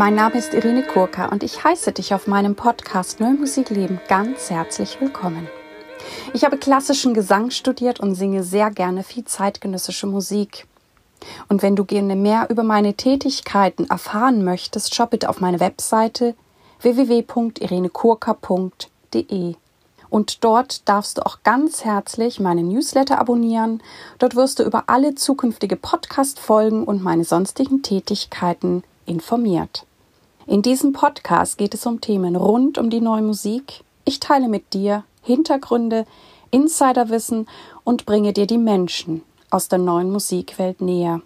Mein Name ist Irene Kurka und ich heiße dich auf meinem Podcast Neue Musik Leben ganz herzlich willkommen. Ich habe klassischen Gesang studiert und singe sehr gerne viel zeitgenössische Musik. Und wenn du gerne mehr über meine Tätigkeiten erfahren möchtest, schau bitte auf meine Webseite www.irenekurka.de. Und dort darfst du auch ganz herzlich meine Newsletter abonnieren. Dort wirst du über alle zukünftige Podcast-Folgen und meine sonstigen Tätigkeiten informiert. In diesem Podcast geht es um Themen rund um die neue Musik. Ich teile mit dir Hintergründe, Insiderwissen und bringe dir die Menschen aus der neuen Musikwelt näher.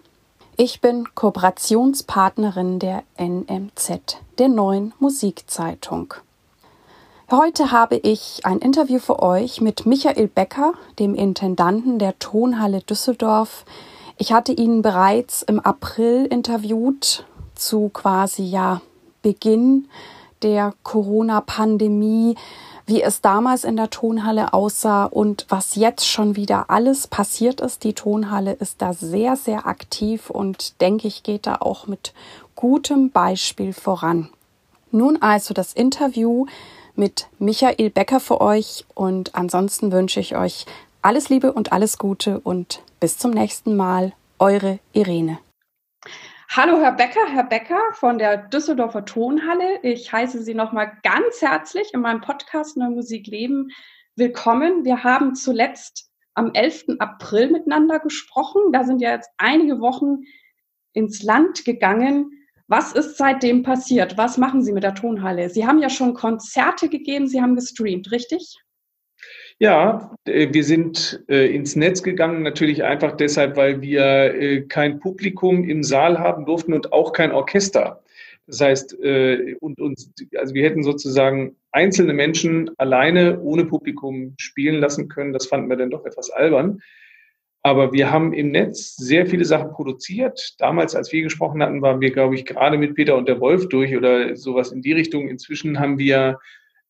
Ich bin Kooperationspartnerin der NMZ, der neuen Musikzeitung. Heute habe ich ein Interview für euch mit Michael Becker, dem Intendanten der Tonhalle Düsseldorf. Ich hatte ihn bereits im April interviewt zu quasi ja Beginn der Corona-Pandemie, wie es damals in der Tonhalle aussah und was jetzt schon wieder alles passiert ist. Die Tonhalle ist da sehr, sehr aktiv und denke ich, geht da auch mit gutem Beispiel voran. Nun also das Interview mit Michael Becker für euch und ansonsten wünsche ich euch alles Liebe und alles Gute und bis zum nächsten Mal. Eure Irene. Hallo, Herr Becker, Herr Becker von der Düsseldorfer Tonhalle. Ich heiße Sie nochmal ganz herzlich in meinem Podcast Neue Musik Leben willkommen. Wir haben zuletzt am 11. April miteinander gesprochen. Da sind ja jetzt einige Wochen ins Land gegangen. Was ist seitdem passiert? Was machen Sie mit der Tonhalle? Sie haben ja schon Konzerte gegeben, Sie haben gestreamt, richtig? Ja, äh, wir sind äh, ins Netz gegangen, natürlich einfach deshalb, weil wir äh, kein Publikum im Saal haben durften und auch kein Orchester. Das heißt, und, und, also wir hätten sozusagen einzelne Menschen alleine ohne Publikum spielen lassen können. Das fanden wir dann doch etwas albern. Aber wir haben im Netz sehr viele Sachen produziert. Damals, als wir gesprochen hatten, waren wir, glaube ich, gerade mit Peter und der Wolf durch oder sowas in die Richtung. Inzwischen haben wir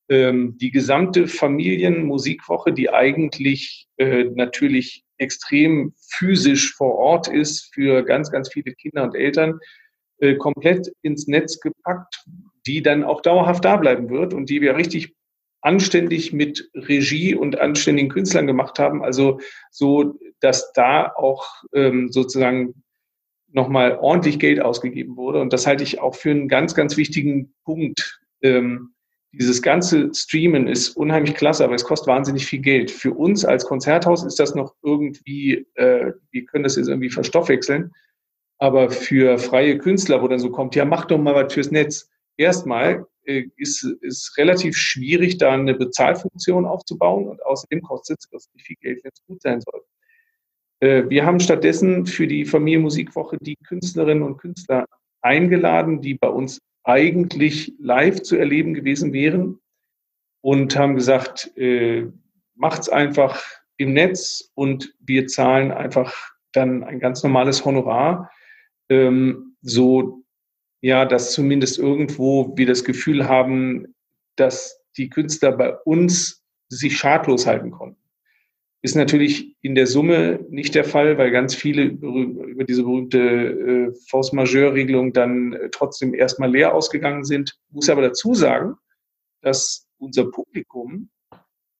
ähm, die gesamte Familienmusikwoche, die eigentlich äh, natürlich extrem physisch vor Ort ist für ganz, ganz viele Kinder und Eltern, äh, komplett ins Netz gepackt, die dann auch dauerhaft da bleiben wird und die wir richtig anständig mit Regie und anständigen Künstlern gemacht haben. Also so, dass da auch ähm, sozusagen nochmal ordentlich Geld ausgegeben wurde. Und das halte ich auch für einen ganz, ganz wichtigen Punkt. Ähm, dieses ganze Streamen ist unheimlich klasse, aber es kostet wahnsinnig viel Geld. Für uns als Konzerthaus ist das noch irgendwie, äh, wir können das jetzt irgendwie verstoffwechseln. Aber für freie Künstler, wo dann so kommt, ja, mach doch mal was fürs Netz. Erstmal äh, ist es relativ schwierig, da eine Bezahlfunktion aufzubauen und außerdem kostet es nicht viel Geld, wenn es gut sein soll. Äh, wir haben stattdessen für die Familienmusikwoche die Künstlerinnen und Künstler eingeladen, die bei uns eigentlich live zu erleben gewesen wären und haben gesagt, äh, macht's einfach im Netz und wir zahlen einfach dann ein ganz normales Honorar, ähm, so ja, dass zumindest irgendwo wir das Gefühl haben, dass die Künstler bei uns sich schadlos halten konnten. Ist natürlich in der Summe nicht der Fall, weil ganz viele über diese berühmte äh, Force Majeure-Regelung dann äh, trotzdem erstmal leer ausgegangen sind. Muss aber dazu sagen, dass unser Publikum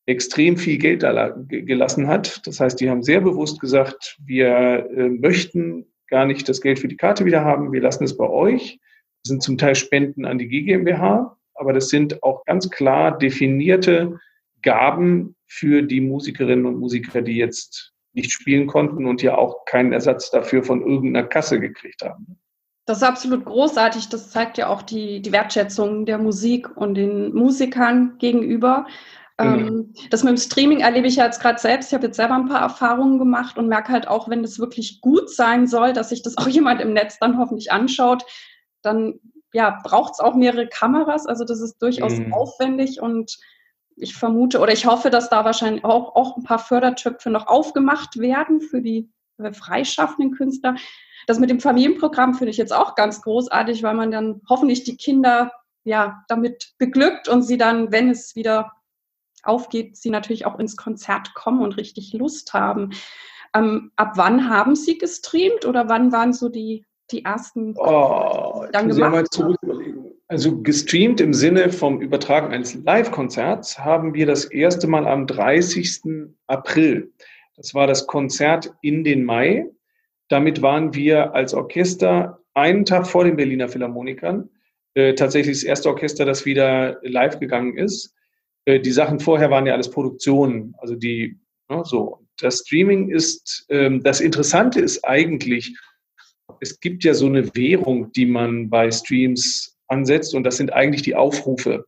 extrem viel Geld da gelassen hat. Das heißt, die haben sehr bewusst gesagt, wir äh, möchten gar nicht das Geld für die Karte wieder haben, wir lassen es bei euch. Das sind zum Teil Spenden an die GmbH, aber das sind auch ganz klar definierte Gaben für die Musikerinnen und Musiker, die jetzt nicht spielen konnten und ja auch keinen Ersatz dafür von irgendeiner Kasse gekriegt haben. Das ist absolut großartig. Das zeigt ja auch die, die Wertschätzung der Musik und den Musikern gegenüber. Ähm, das mit dem Streaming erlebe ich ja jetzt gerade selbst. Ich habe jetzt selber ein paar Erfahrungen gemacht und merke halt auch, wenn es wirklich gut sein soll, dass sich das auch jemand im Netz dann hoffentlich anschaut, dann ja, braucht es auch mehrere Kameras. Also das ist durchaus mhm. aufwendig und ich vermute oder ich hoffe, dass da wahrscheinlich auch, auch ein paar Fördertöpfe noch aufgemacht werden für die freischaffenden Künstler. Das mit dem Familienprogramm finde ich jetzt auch ganz großartig, weil man dann hoffentlich die Kinder ja damit beglückt und sie dann, wenn es wieder aufgeht, sie natürlich auch ins Konzert kommen und richtig Lust haben. Ähm, ab wann haben Sie gestreamt oder wann waren so die die ersten oh, dann gemacht mal zurück überlegen. Also gestreamt im Sinne vom Übertragen eines Live-Konzerts haben wir das erste Mal am 30. April. Das war das Konzert in den Mai. Damit waren wir als Orchester einen Tag vor den Berliner Philharmonikern. Äh, tatsächlich das erste Orchester, das wieder live gegangen ist. Äh, die Sachen vorher waren ja alles Produktionen, also die ne, so. Das Streaming ist, ähm, das Interessante ist eigentlich, es gibt ja so eine Währung, die man bei Streams ansetzt und das sind eigentlich die Aufrufe.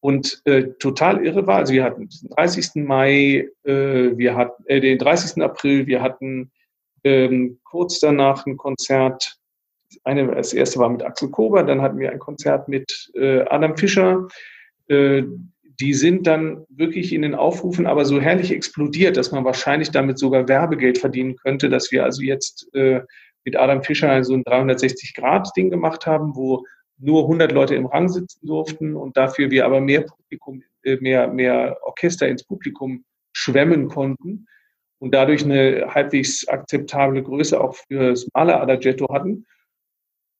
Und äh, total irre war, also wir hatten den 30. Mai, äh, wir hatten äh, den 30. April, wir hatten ähm, kurz danach ein Konzert. Eine, das erste war mit Axel Kober, dann hatten wir ein Konzert mit äh, Adam Fischer. Äh, die sind dann wirklich in den Aufrufen aber so herrlich explodiert, dass man wahrscheinlich damit sogar Werbegeld verdienen könnte, dass wir also jetzt äh, mit Adam Fischer so ein 360-Grad-Ding gemacht haben, wo nur 100 Leute im Rang sitzen durften und dafür wir aber mehr Publikum, äh, mehr, mehr Orchester ins Publikum schwemmen konnten und dadurch eine halbwegs akzeptable Größe auch für das Maler Adagetto hatten.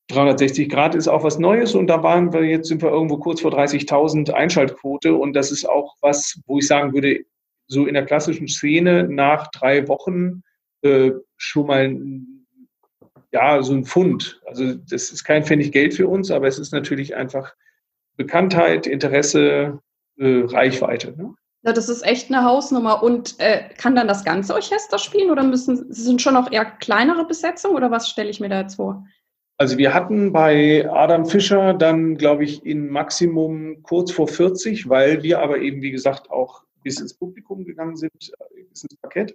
360 Grad ist auch was Neues und da waren wir jetzt sind wir irgendwo kurz vor 30.000 Einschaltquote und das ist auch was, wo ich sagen würde, so in der klassischen Szene nach drei Wochen äh, schon mal ja so ein Fund. Also das ist kein Pfennig Geld für uns, aber es ist natürlich einfach Bekanntheit, Interesse, äh, Reichweite. Ne? Ja, das ist echt eine Hausnummer. Und äh, kann dann das ganze Orchester spielen oder müssen sind schon noch eher kleinere Besetzungen oder was stelle ich mir da jetzt vor? Also wir hatten bei Adam Fischer dann, glaube ich, in Maximum kurz vor 40, weil wir aber eben, wie gesagt, auch bis ins Publikum gegangen sind, bis ins Parkett.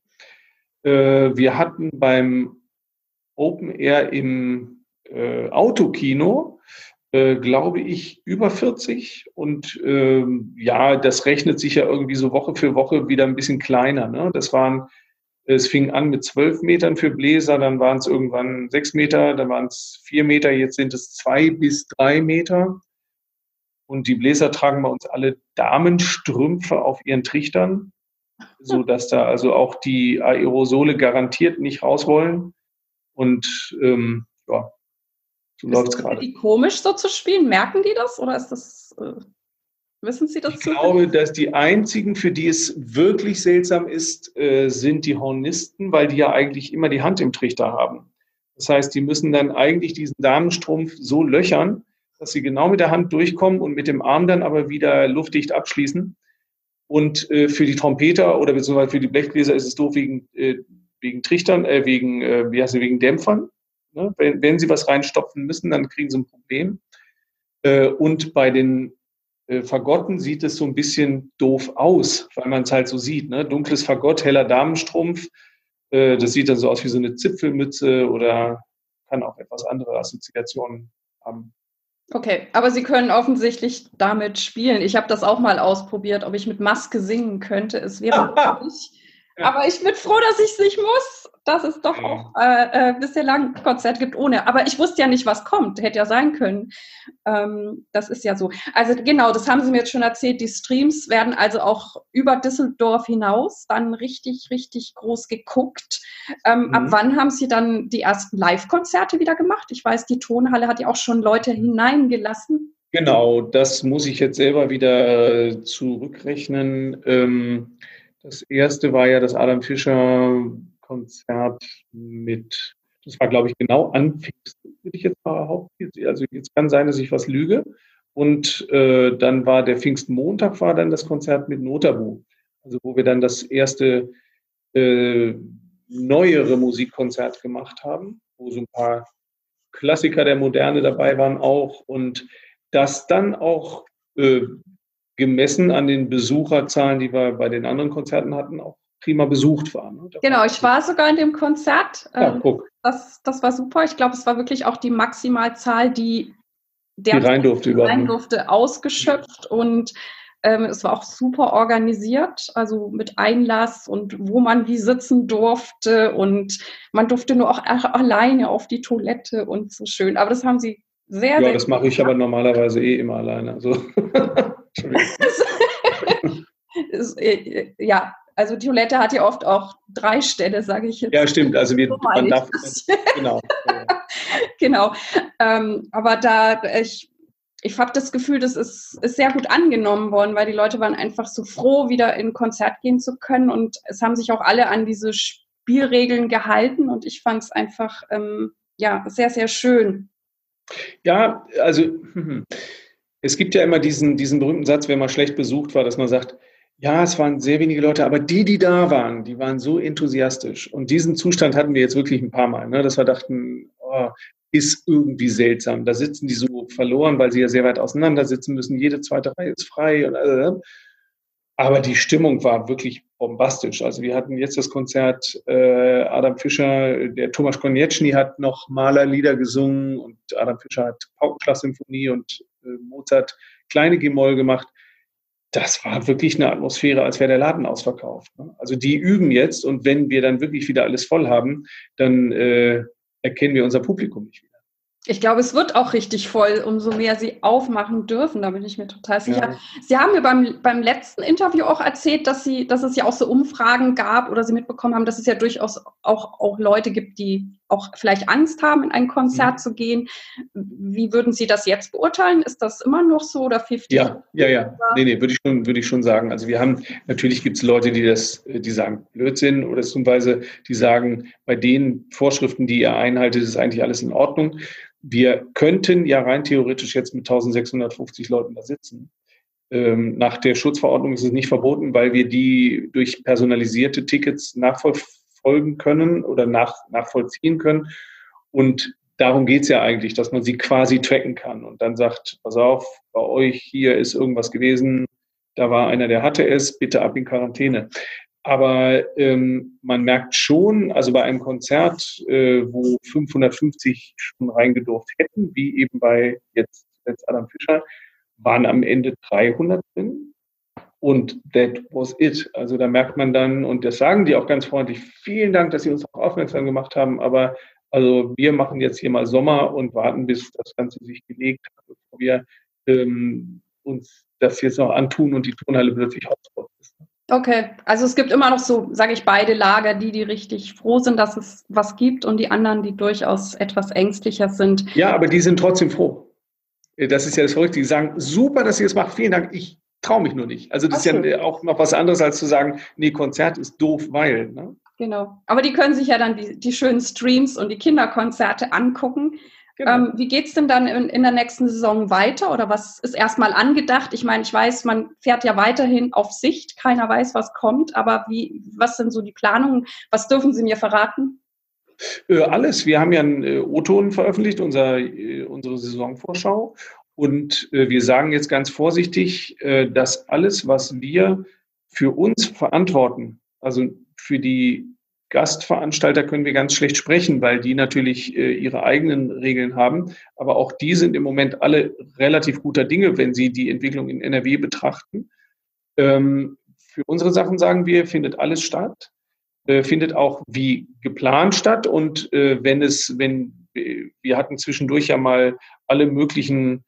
Äh, wir hatten beim Open Air im äh, Autokino, äh, glaube ich, über 40. Und ähm, ja, das rechnet sich ja irgendwie so Woche für Woche wieder ein bisschen kleiner. Ne? Das waren es fing an mit zwölf Metern für Bläser, dann waren es irgendwann sechs Meter, dann waren es vier Meter, jetzt sind es zwei bis drei Meter. Und die Bläser tragen bei uns alle Damenstrümpfe auf ihren Trichtern, sodass da also auch die Aerosole garantiert nicht raus wollen. Und ähm, ja, so läuft es gerade. Komisch so zu spielen? Merken die das oder ist das. Äh Wissen Sie das? Ich glaube, dass die einzigen, für die es wirklich seltsam ist, äh, sind die Hornisten, weil die ja eigentlich immer die Hand im Trichter haben. Das heißt, die müssen dann eigentlich diesen Damenstrumpf so löchern, dass sie genau mit der Hand durchkommen und mit dem Arm dann aber wieder luftdicht abschließen. Und äh, für die Trompeter oder beziehungsweise für die Blechbläser ist es doof wegen, äh, wegen Trichtern, äh, wegen, äh, wie heißt es, wegen Dämpfern. Ne? Wenn, wenn sie was reinstopfen müssen, dann kriegen sie ein Problem. Äh, und bei den äh, Fagotten sieht es so ein bisschen doof aus, weil man es halt so sieht. Ne? Dunkles Fagott, heller Damenstrumpf. Äh, das sieht dann so aus wie so eine Zipfelmütze oder kann auch etwas andere Assoziationen haben. Okay, aber Sie können offensichtlich damit spielen. Ich habe das auch mal ausprobiert, ob ich mit Maske singen könnte. Es wäre möglich. Aber ich bin froh, dass ich es nicht muss dass es doch auch äh, äh, bislang Konzert gibt ohne. Aber ich wusste ja nicht, was kommt. Hätte ja sein können. Ähm, das ist ja so. Also genau, das haben Sie mir jetzt schon erzählt. Die Streams werden also auch über Düsseldorf hinaus dann richtig, richtig groß geguckt. Ähm, mhm. Ab wann haben Sie dann die ersten Live-Konzerte wieder gemacht? Ich weiß, die Tonhalle hat ja auch schon Leute hineingelassen. Genau, das muss ich jetzt selber wieder äh, zurückrechnen. Ähm, das erste war ja das Adam Fischer Konzert mit, das war glaube ich genau an Pfingsten, würde ich jetzt behaupten. Also jetzt kann sein, dass ich was lüge. Und äh, dann war der Pfingstmontag war dann das Konzert mit Notabu. Also wo wir dann das erste äh, neuere Musikkonzert gemacht haben, wo so ein paar Klassiker der Moderne dabei waren auch und das dann auch äh, gemessen an den Besucherzahlen, die wir bei den anderen Konzerten hatten, auch prima besucht war. Ne? Genau, ich war sogar in dem Konzert. Ja, ähm, guck. Das, das war super. Ich glaube, es war wirklich auch die Maximalzahl, die der die rein durfte, rein durfte ausgeschöpft und ähm, es war auch super organisiert, also mit Einlass und wo man wie sitzen durfte und man durfte nur auch alleine auf die Toilette und so schön. Aber das haben sie sehr, ja, sehr. Ja, das mache ich aber normalerweise eh immer alleine. Also. ist, äh, ja, Also die Toilette hat ja oft auch drei Ställe, sage ich jetzt. Ja, stimmt. Also wir, man darf, genau. genau. Ähm, aber da, ich, ich habe das Gefühl, das ist, ist sehr gut angenommen worden, weil die Leute waren einfach so froh, wieder in ein Konzert gehen zu können. Und es haben sich auch alle an diese Spielregeln gehalten. Und ich fand es einfach ähm, ja, sehr, sehr schön. Ja, also es gibt ja immer diesen, diesen berühmten Satz, wenn man schlecht besucht war, dass man sagt, ja, es waren sehr wenige Leute, aber die, die da waren, die waren so enthusiastisch. Und diesen Zustand hatten wir jetzt wirklich ein paar Mal, ne, dass wir dachten, oh, ist irgendwie seltsam. Da sitzen die so verloren, weil sie ja sehr weit auseinander sitzen müssen. Jede zweite Reihe ist frei. Und, äh, aber die Stimmung war wirklich bombastisch. Also wir hatten jetzt das Konzert, äh, Adam Fischer, der Thomas Konieczny hat noch Malerlieder gesungen und Adam Fischer hat Paukenschlag-Symphonie und äh, Mozart kleine G-Moll gemacht das war wirklich eine Atmosphäre, als wäre der Laden ausverkauft. Ne? Also die üben jetzt und wenn wir dann wirklich wieder alles voll haben, dann äh, erkennen wir unser Publikum nicht wieder. Ich glaube, es wird auch richtig voll, umso mehr Sie aufmachen dürfen. Da bin ich mir total sicher. Ja. Sie haben mir beim, beim letzten Interview auch erzählt, dass, Sie, dass es ja auch so Umfragen gab oder Sie mitbekommen haben, dass es ja durchaus auch, auch Leute gibt, die auch vielleicht Angst haben, in ein Konzert mhm. zu gehen. Wie würden Sie das jetzt beurteilen? Ist das immer noch so oder 50? Ja, ja, ja. Nee, nee, würde ich schon, würde ich schon sagen. Also wir haben, natürlich gibt es Leute, die das, die sagen Blödsinn oder zum Weise, die sagen, bei den Vorschriften, die ihr einhaltet, ist eigentlich alles in Ordnung wir könnten ja rein theoretisch jetzt mit 1650 Leuten da sitzen. Ähm, nach der Schutzverordnung ist es nicht verboten, weil wir die durch personalisierte Tickets nachverfolgen können oder nach, nachvollziehen können. Und darum geht es ja eigentlich, dass man sie quasi tracken kann und dann sagt, pass auf, bei euch hier ist irgendwas gewesen, da war einer, der hatte es, bitte ab in Quarantäne. Aber ähm, man merkt schon, also bei einem Konzert, äh, wo 550 schon reingedurft hätten, wie eben bei jetzt, jetzt Adam Fischer, waren am Ende 300 drin. Und that was it. Also da merkt man dann, und das sagen die auch ganz freundlich, vielen Dank, dass Sie uns auch aufmerksam gemacht haben, aber also wir machen jetzt hier mal Sommer und warten, bis das Ganze sich gelegt hat, bevor wir ähm, uns das jetzt noch antun und die Turnhalle plötzlich Hotspot ist. Okay, also es gibt immer noch so, sage ich, beide Lager, die, die richtig froh sind, dass es was gibt und die anderen, die durchaus etwas ängstlicher sind. Ja, aber die sind trotzdem froh. Das ist ja das Verrückte. Die sagen, super, dass ihr es macht, vielen Dank, ich traue mich nur nicht. Also das Ach ist ja auch noch was anderes, als zu sagen, nee, Konzert ist doof, weil. Ne? Genau. Aber die können sich ja dann die, die schönen Streams und die Kinderkonzerte angucken. Genau. Ähm, wie geht es denn dann in, in, der nächsten Saison weiter oder was ist erstmal angedacht? Ich meine, ich weiß, man fährt ja weiterhin auf Sicht, keiner weiß, was kommt, aber wie, was sind so die Planungen? Was dürfen Sie mir verraten? Äh, alles. Wir haben ja einen äh, O-Ton veröffentlicht, unser, äh, unsere Saisonvorschau. Und äh, wir sagen jetzt ganz vorsichtig, äh, dass alles, was wir für uns verantworten, also für die Gastveranstalter können wir ganz schlecht sprechen, weil die natürlich äh, ihre eigenen Regeln haben. Aber auch die sind im Moment alle relativ guter Dinge, wenn sie die Entwicklung in NRW betrachten. Ähm, für unsere Sachen sagen wir, findet alles statt, äh, findet auch wie geplant statt. Und äh, wenn es, wenn wir hatten zwischendurch ja mal alle möglichen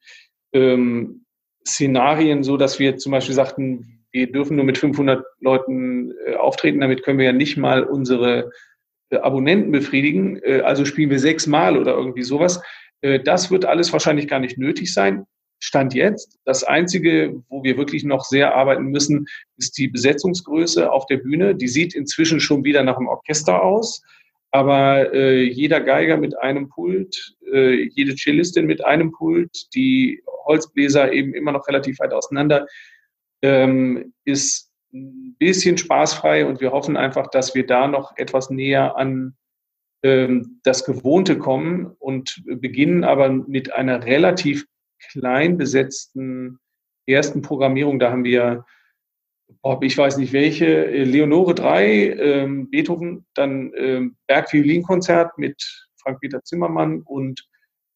ähm, Szenarien, so dass wir zum Beispiel sagten, wir dürfen nur mit 500 Leuten äh, auftreten, damit können wir ja nicht mal unsere äh, Abonnenten befriedigen. Äh, also spielen wir sechsmal oder irgendwie sowas. Äh, das wird alles wahrscheinlich gar nicht nötig sein. Stand jetzt. Das Einzige, wo wir wirklich noch sehr arbeiten müssen, ist die Besetzungsgröße auf der Bühne. Die sieht inzwischen schon wieder nach einem Orchester aus. Aber äh, jeder Geiger mit einem Pult, äh, jede Cellistin mit einem Pult, die Holzbläser eben immer noch relativ weit auseinander ähm, ist ein bisschen spaßfrei und wir hoffen einfach, dass wir da noch etwas näher an ähm, das Gewohnte kommen und beginnen aber mit einer relativ klein besetzten ersten Programmierung. Da haben wir, boah, ich weiß nicht welche, Leonore 3, ähm, Beethoven, dann ähm, Bergviolinkonzert mit Frank-Peter Zimmermann und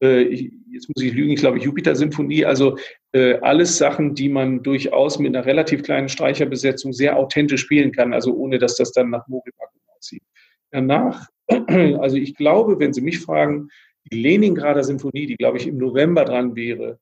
äh, jetzt muss ich lügen, ich glaube Jupiter-Symphonie, also äh, alles Sachen, die man durchaus mit einer relativ kleinen Streicherbesetzung sehr authentisch spielen kann, also ohne dass das dann nach Mogelpackung aussieht. Danach, also ich glaube, wenn Sie mich fragen, die Leningrader Symphonie, die glaube ich im November dran wäre,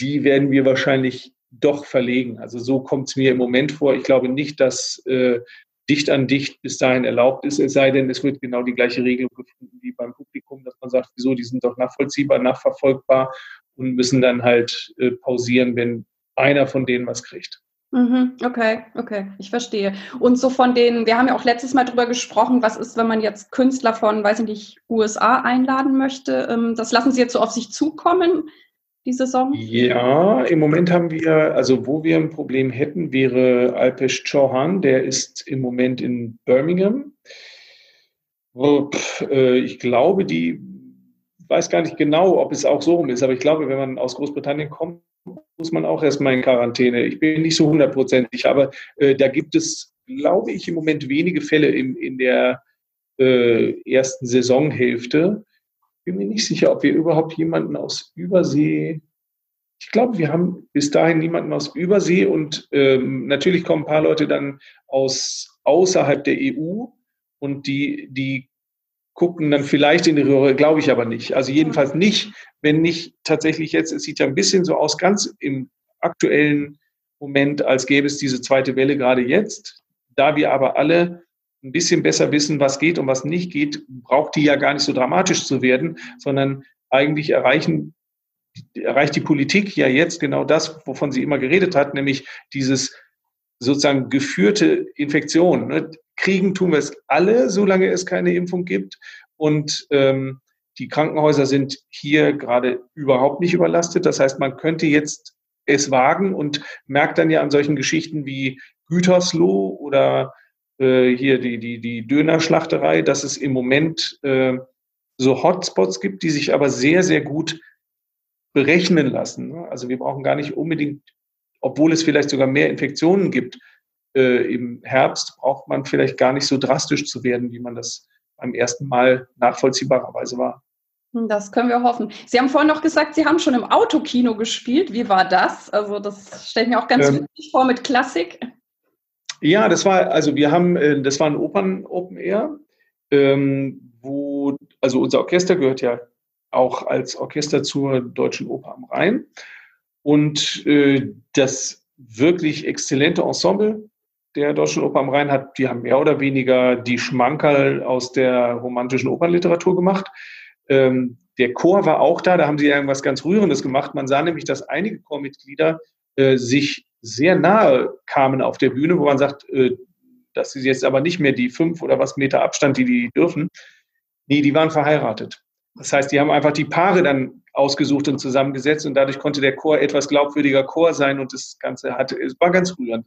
die werden wir wahrscheinlich doch verlegen. Also so kommt es mir im Moment vor. Ich glaube nicht, dass äh, dicht an dicht bis dahin erlaubt ist, es sei denn, es wird genau die gleiche Regelung gefunden wie beim Publikum, dass man sagt, wieso, die sind doch nachvollziehbar, nachverfolgbar und müssen dann halt äh, pausieren, wenn einer von denen was kriegt. Mhm, okay, okay, ich verstehe. Und so von den, wir haben ja auch letztes Mal drüber gesprochen, was ist, wenn man jetzt Künstler von, weiß ich nicht, USA einladen möchte? Ähm, das lassen Sie jetzt so auf sich zukommen, die Saison? Ja, im Moment haben wir, also wo wir ein Problem hätten, wäre Alpesh Chauhan, der ist im Moment in Birmingham. Äh, ich glaube, die weiß gar nicht genau, ob es auch so rum ist, aber ich glaube, wenn man aus Großbritannien kommt, muss man auch erstmal in Quarantäne. Ich bin nicht so hundertprozentig, aber äh, da gibt es, glaube ich, im Moment wenige Fälle im, in der äh, ersten Saisonhälfte. Bin mir nicht sicher, ob wir überhaupt jemanden aus Übersee. Ich glaube, wir haben bis dahin niemanden aus Übersee und ähm, natürlich kommen ein paar Leute dann aus außerhalb der EU und die, die gucken dann vielleicht in die Röhre, glaube ich aber nicht. Also jedenfalls nicht, wenn nicht tatsächlich jetzt, es sieht ja ein bisschen so aus, ganz im aktuellen Moment, als gäbe es diese zweite Welle gerade jetzt. Da wir aber alle ein bisschen besser wissen, was geht und was nicht geht, braucht die ja gar nicht so dramatisch zu werden, sondern eigentlich erreichen, erreicht die Politik ja jetzt genau das, wovon sie immer geredet hat, nämlich dieses sozusagen geführte Infektion. Ne? Kriegen tun wir es alle, solange es keine Impfung gibt. Und ähm, die Krankenhäuser sind hier gerade überhaupt nicht überlastet. Das heißt, man könnte jetzt es wagen und merkt dann ja an solchen Geschichten wie Gütersloh oder äh, hier die, die, die Dönerschlachterei, dass es im Moment äh, so Hotspots gibt, die sich aber sehr, sehr gut berechnen lassen. Ne? Also wir brauchen gar nicht unbedingt, obwohl es vielleicht sogar mehr Infektionen gibt, äh, im Herbst braucht man vielleicht gar nicht so drastisch zu werden, wie man das beim ersten Mal nachvollziehbarerweise war. Das können wir hoffen. Sie haben vorhin noch gesagt, Sie haben schon im Autokino gespielt. Wie war das? Also das stelle ich mir auch ganz ähm, wichtig vor mit Klassik. Ja, das war, also wir haben, äh, das war ein Opern Open Air, ähm, wo, also unser Orchester gehört ja auch als Orchester zur Deutschen Oper am Rhein. Und äh, das wirklich exzellente Ensemble der Deutschen Oper am Rhein hat, die haben mehr oder weniger die Schmankerl aus der romantischen Opernliteratur gemacht. Ähm, der Chor war auch da, da haben sie irgendwas ganz Rührendes gemacht. Man sah nämlich, dass einige Chormitglieder äh, sich sehr nahe kamen auf der Bühne, wo man sagt, äh, dass sie jetzt aber nicht mehr die fünf oder was Meter Abstand, die die dürfen. Nee, die waren verheiratet. Das heißt, die haben einfach die Paare dann ausgesucht und zusammengesetzt und dadurch konnte der Chor etwas glaubwürdiger Chor sein und das Ganze hatte, es war ganz rührend.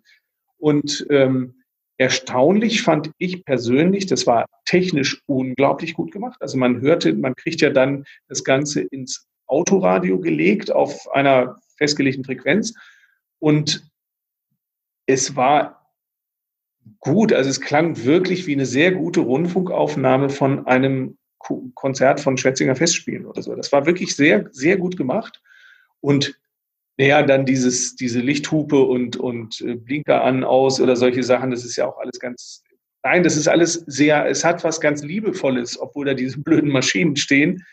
Und ähm, erstaunlich fand ich persönlich, das war technisch unglaublich gut gemacht. Also man hörte, man kriegt ja dann das Ganze ins Autoradio gelegt auf einer festgelegten Frequenz. Und es war gut, also es klang wirklich wie eine sehr gute Rundfunkaufnahme von einem Konzert von Schwetzinger Festspielen oder so. Das war wirklich sehr, sehr gut gemacht. Und naja, dann dieses, diese Lichthupe und, und äh, Blinker an, aus oder solche Sachen, das ist ja auch alles ganz, nein, das ist alles sehr, es hat was ganz Liebevolles, obwohl da diese blöden Maschinen stehen.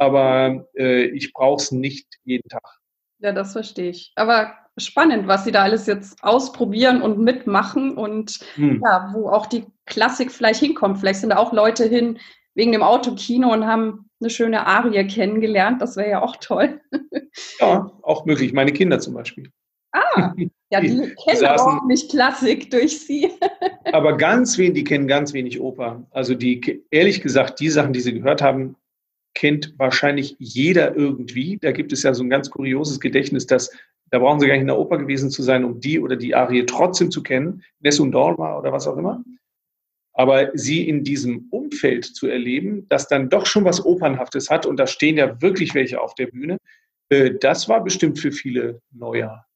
Aber äh, ich brauche es nicht jeden Tag. Ja, das verstehe ich. Aber spannend, was Sie da alles jetzt ausprobieren und mitmachen und hm. ja, wo auch die Klassik vielleicht hinkommt. Vielleicht sind da auch Leute hin wegen dem Autokino und haben eine schöne Arie kennengelernt. Das wäre ja auch toll. Ja, auch möglich. Meine Kinder zum Beispiel. Ah, ja, die, die kennen saßen, auch nicht Klassik durch sie. aber ganz wenig, die kennen ganz wenig Oper. Also die, ehrlich gesagt, die Sachen, die sie gehört haben, kennt wahrscheinlich jeder irgendwie. Da gibt es ja so ein ganz kurioses Gedächtnis, dass da brauchen sie gar nicht in der Oper gewesen zu sein, um die oder die Arie trotzdem zu kennen. Nessun Dorma oder was auch immer. Aber sie in diesem Umfeld zu erleben, das dann doch schon was Opernhaftes hat, und da stehen ja wirklich welche auf der Bühne, äh, das war bestimmt für viele Neujahr.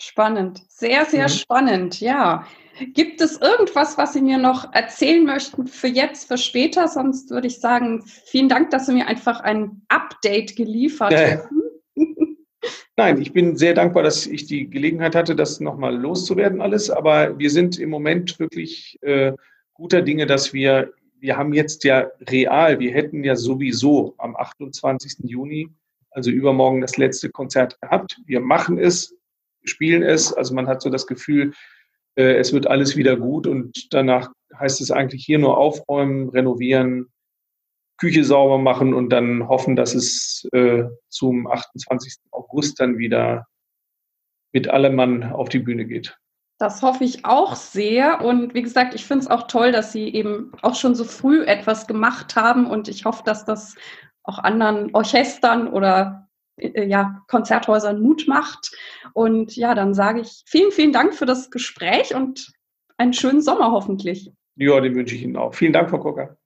Spannend, sehr, sehr mhm. spannend, ja. Gibt es irgendwas, was Sie mir noch erzählen möchten für jetzt, für später? Sonst würde ich sagen, vielen Dank, dass Sie mir einfach ein Update geliefert haben. Nein, ich bin sehr dankbar, dass ich die Gelegenheit hatte, das nochmal loszuwerden alles. Aber wir sind im Moment wirklich äh, guter Dinge, dass wir, wir haben jetzt ja real, wir hätten ja sowieso am 28. Juni, also übermorgen, das letzte Konzert gehabt. Wir machen es spielen es. Also man hat so das Gefühl, äh, es wird alles wieder gut und danach heißt es eigentlich hier nur aufräumen, renovieren, Küche sauber machen und dann hoffen, dass es äh, zum 28. August dann wieder mit allem Mann auf die Bühne geht. Das hoffe ich auch sehr. Und wie gesagt, ich finde es auch toll, dass Sie eben auch schon so früh etwas gemacht haben. Und ich hoffe, dass das auch anderen Orchestern oder ja, Konzerthäusern Mut macht. Und ja, dann sage ich vielen, vielen Dank für das Gespräch und einen schönen Sommer hoffentlich. Ja, den wünsche ich Ihnen auch. Vielen Dank, Frau Kocker.